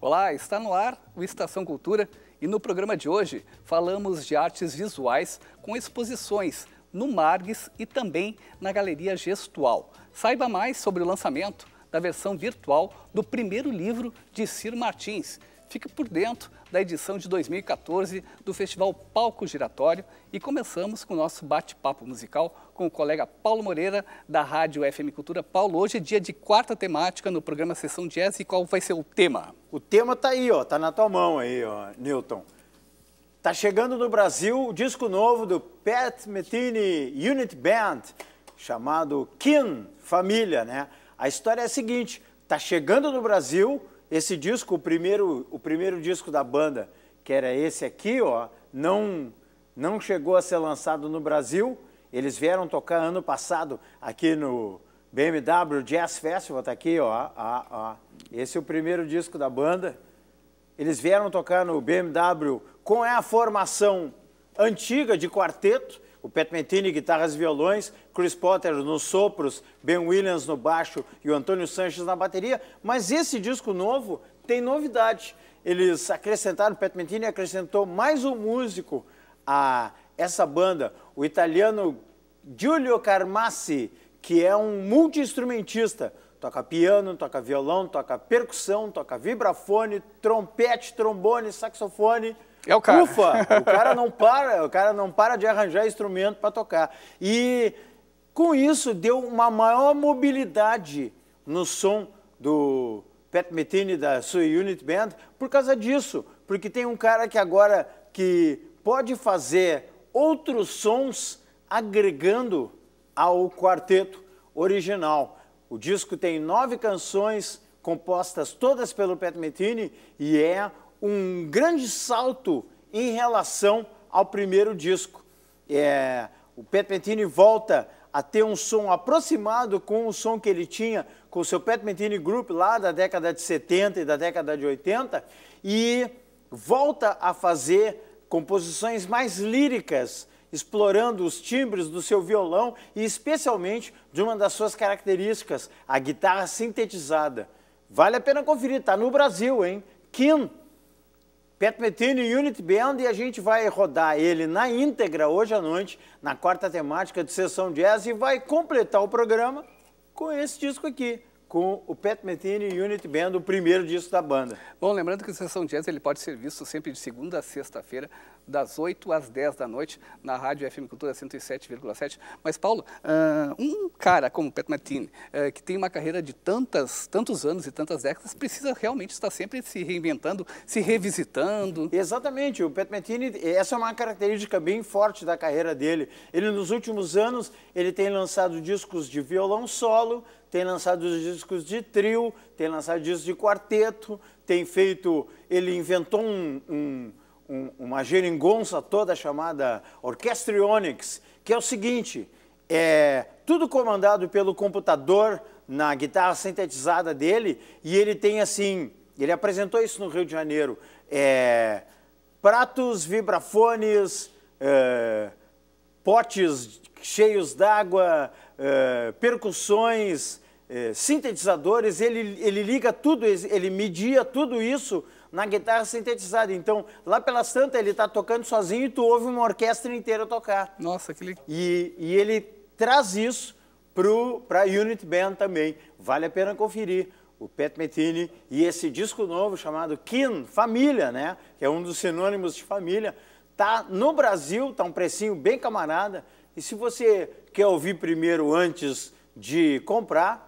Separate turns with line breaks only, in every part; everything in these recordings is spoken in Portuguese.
Olá, está no ar o Estação Cultura e no programa de hoje falamos de artes visuais com exposições no Margues e também na Galeria Gestual. Saiba mais sobre o lançamento da versão virtual do primeiro livro de Ciro Martins. Fique por dentro da edição de 2014 do Festival Palco Giratório e começamos com o nosso bate-papo musical com o colega Paulo Moreira, da Rádio FM Cultura. Paulo, hoje é dia de quarta temática no programa Sessão Jazz e qual vai ser o tema?
O tema tá aí, ó, tá na tua mão aí, ó, Newton. Tá chegando no Brasil o disco novo do Pat Metheny Unit Band, chamado Kin Família, né? A história é a seguinte, tá chegando no Brasil esse disco, o primeiro, o primeiro disco da banda, que era esse aqui, ó, não, não chegou a ser lançado no Brasil. Eles vieram tocar ano passado aqui no BMW Jazz Festival, tá aqui, ó, ó, ó. Esse é o primeiro disco da banda. Eles vieram tocar no BMW com a formação antiga de quarteto, o Pat Metheny, guitarras e violões, Chris Potter nos sopros, Ben Williams no baixo e o Antônio Sanches na bateria. Mas esse disco novo tem novidade. Eles acrescentaram, Pat Metheny acrescentou mais um músico a essa banda, o italiano Giulio Carmassi, que é um multi-instrumentista. Toca piano, toca violão, toca percussão, toca vibrafone, trompete, trombone, saxofone
é o cara.
Ufa, o cara não para, o cara não para de arranjar instrumento para tocar. E com isso deu uma maior mobilidade no som do Pat Metheny da sua Unit Band por causa disso, porque tem um cara que agora que pode fazer outros sons agregando ao quarteto original. O disco tem nove canções compostas todas pelo Pat Metheny e é um grande salto em relação ao primeiro disco. É, o Pat Metheny volta a ter um som aproximado com o som que ele tinha com o seu Pat Metheny Group lá da década de 70 e da década de 80 e volta a fazer composições mais líricas, explorando os timbres do seu violão e especialmente de uma das suas características, a guitarra sintetizada. Vale a pena conferir, está no Brasil, hein? Kim Pat Metheny Unit Band e a gente vai rodar ele na íntegra hoje à noite, na quarta temática de Sessão Jazz e vai completar o programa com esse disco aqui, com o Pat Metheny Unit Band, o primeiro disco da banda.
Bom, lembrando que o Sessão Jazz ele pode ser visto sempre de segunda a sexta-feira, das 8 às 10 da noite, na Rádio FM Cultura 107,7. Mas, Paulo, uh, um cara como Pat Metheny, uh, que tem uma carreira de tantas, tantos anos e tantas décadas, precisa realmente estar sempre se reinventando, se revisitando.
Exatamente, o Pat Metheny, essa é uma característica bem forte da carreira dele. Ele, nos últimos anos, ele tem lançado discos de violão solo, tem lançado discos de trio, tem lançado discos de quarteto, tem feito, ele inventou um, um um, uma geringonça toda chamada Orchestrionics, que é o seguinte, é tudo comandado pelo computador na guitarra sintetizada dele, e ele tem assim, ele apresentou isso no Rio de Janeiro, é, pratos, vibrafones, é, potes cheios d'água, é, percussões, é, sintetizadores, ele, ele liga tudo, ele media tudo isso na guitarra sintetizada. Então, lá pelas tantas, ele está tocando sozinho e tu ouve uma orquestra inteira tocar.
Nossa, que legal.
E, e ele traz isso para a Unit Band também. Vale a pena conferir o Pat Metheny e esse disco novo chamado Kin, Família, né? Que é um dos sinônimos de família. Tá no Brasil, tá um precinho bem camarada. E se você quer ouvir primeiro antes de comprar,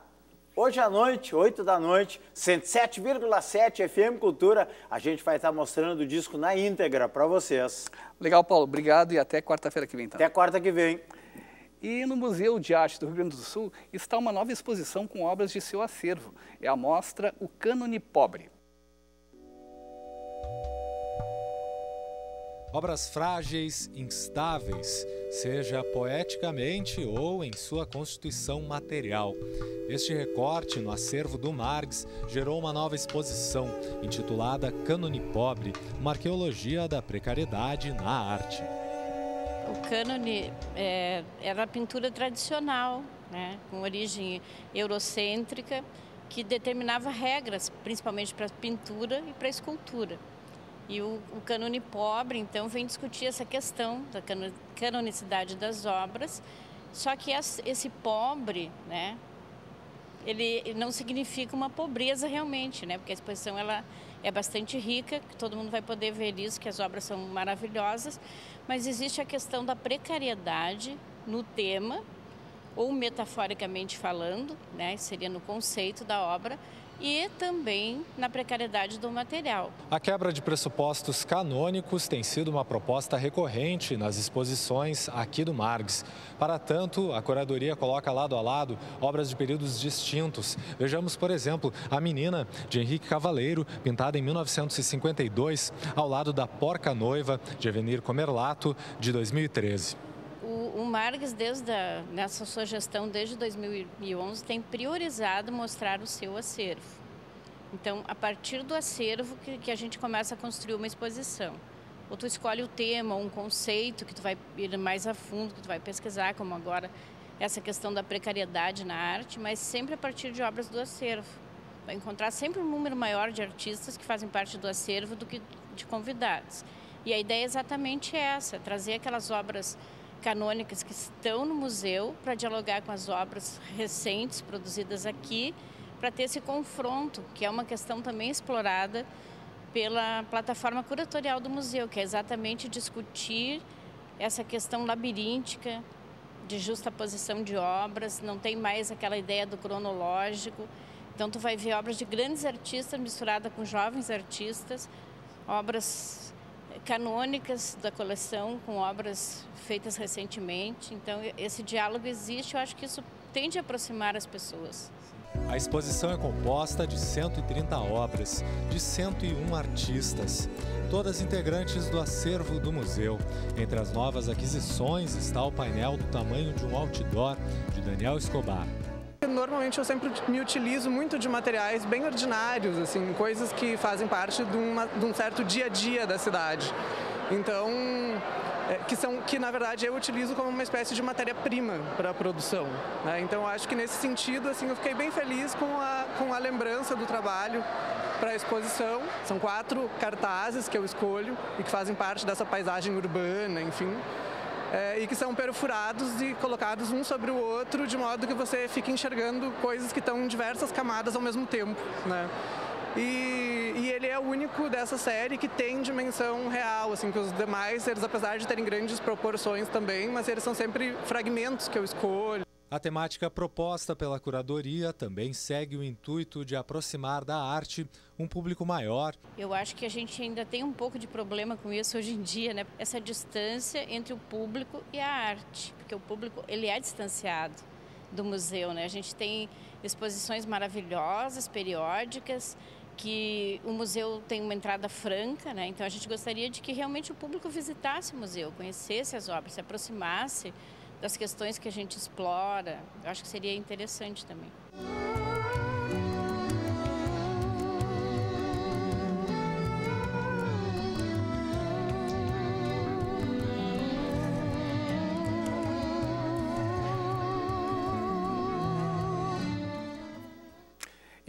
Hoje à noite, 8 da noite, 107,7 FM Cultura, a gente vai estar mostrando o disco na íntegra para vocês.
Legal, Paulo. Obrigado e até quarta-feira que vem. Então.
Até quarta que vem.
E no Museu de Arte do Rio Grande do Sul está uma nova exposição com obras de seu acervo. É a mostra O Cânone Pobre.
Obras frágeis, instáveis, seja poeticamente ou em sua constituição material. Este recorte no acervo do Marx gerou uma nova exposição, intitulada Cânone Pobre, uma arqueologia da precariedade na arte.
O cânone é, era a pintura tradicional, né, com origem eurocêntrica, que determinava regras, principalmente para pintura e para escultura. E o, o cânone pobre, então, vem discutir essa questão da canonicidade das obras, só que esse pobre, né, ele não significa uma pobreza realmente, né, porque a exposição ela é bastante rica, todo mundo vai poder ver isso, que as obras são maravilhosas, mas existe a questão da precariedade no tema, ou metaforicamente falando, né, seria no conceito da obra, e também na precariedade do material.
A quebra de pressupostos canônicos tem sido uma proposta recorrente nas exposições aqui do Margs. Para tanto, a curadoria coloca lado a lado obras de períodos distintos. Vejamos, por exemplo, A Menina, de Henrique Cavaleiro, pintada em 1952, ao lado da Porca Noiva, de Avenir Comerlato, de 2013
o, Margs, desde a, nessa sua gestão desde 2011, tem priorizado mostrar o seu acervo. Então, a partir do acervo que, que a gente começa a construir uma exposição. Ou tu escolhe o tema, um conceito que tu vai ir mais a fundo, que tu vai pesquisar, como agora essa questão da precariedade na arte, mas sempre a partir de obras do acervo. Vai encontrar sempre um número maior de artistas que fazem parte do acervo do que de convidados. E a ideia é exatamente essa, trazer aquelas obras canônicas que estão no museu para dialogar com as obras recentes produzidas aqui, para ter esse confronto, que é uma questão também explorada pela plataforma curatorial do museu, que é exatamente discutir essa questão labiríntica de justa posição de obras, não tem mais aquela ideia do cronológico. Então tu vai ver obras de grandes artistas misturada com jovens artistas, obras canônicas da coleção com obras feitas recentemente. Então, esse diálogo existe, eu acho que isso tende a aproximar as pessoas.
A exposição é composta de 130 obras, de 101 artistas, todas integrantes do acervo do museu. Entre as novas aquisições está o painel do tamanho de um outdoor de Daniel Escobar.
Normalmente eu sempre me utilizo muito de materiais bem ordinários, assim, coisas que fazem parte de, uma, de um certo dia a dia da cidade. Então, é, que são que na verdade eu utilizo como uma espécie de matéria-prima para a produção. Né? Então, acho que nesse sentido, assim, eu fiquei bem feliz com a, com a lembrança do trabalho para a exposição. São quatro cartazes que eu escolho e que fazem parte dessa paisagem urbana, enfim é, e que são perfurados e colocados um sobre o outro de modo que você fique enxergando coisas que estão em diversas camadas ao mesmo tempo, né? E, e, ele é o único dessa série que tem dimensão real, assim, que os demais, eles apesar de terem grandes proporções também, mas eles são sempre fragmentos que eu escolho.
A temática proposta pela curadoria também segue o intuito de aproximar da arte um público maior.
Eu acho que a gente ainda tem um pouco de problema com isso hoje em dia, né? Essa distância entre o público e a arte, porque o público ele é distanciado do museu, né? A gente tem exposições maravilhosas, periódicas, que o museu tem uma entrada franca, né? Então a gente gostaria de que realmente o público visitasse o museu, conhecesse as obras, se aproximasse das questões que a gente explora. Eu acho que seria interessante também.